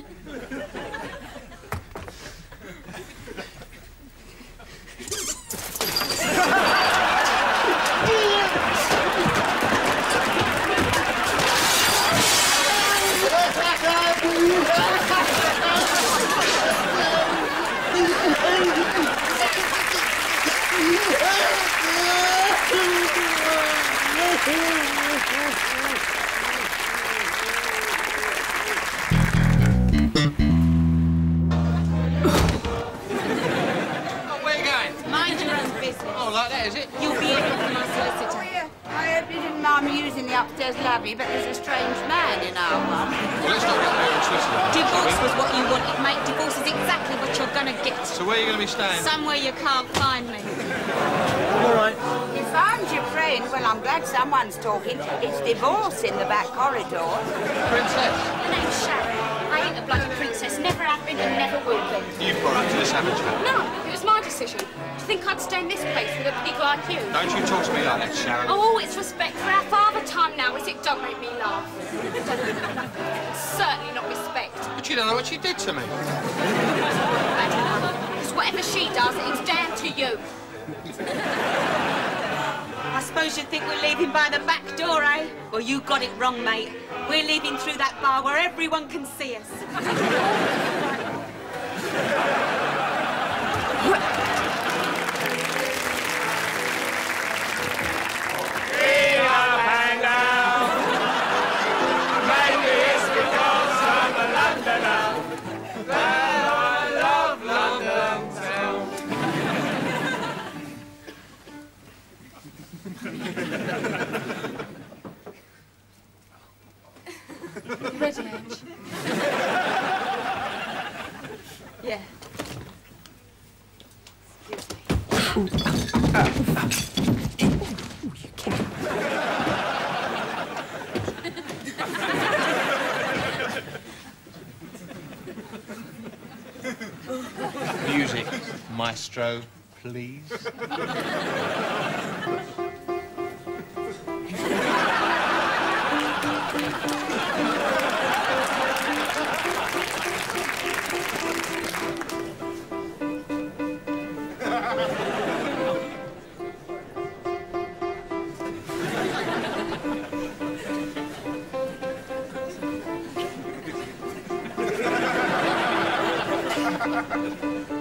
Oh, business. Oh, like that, is it? You'll be in with my solicitor. Oh, I hope you didn't mind me using the upstairs lobby, but there's a strange man in our one. Well, let's not get there and. Divorce was what you wanted, mate. Divorce is exactly what you're gonna get. So where are you going to be staying? Somewhere you can't find me. All right. You found your friend. Well, I'm glad someone's talking. It's divorce in the back corridor. Princess. My name's Sharon. I ain't a bloody princess. Never have been and never will be. You've brought up to this amateur. No, it was my decision. Do you think I'd stay in this place with a pig like you? Don't you talk to me like that, Sharon. Oh, it's respect for our father time now, is it? Don't make me laugh. Certainly not respect. But you don't know what she did to me. Because whatever she does, it's down to you. I suppose you think we're leaving by the back door, eh? Well, you got it wrong, mate. We're leaving through that bar where everyone can see us. Music, maestro, please. Ha ha ha ha!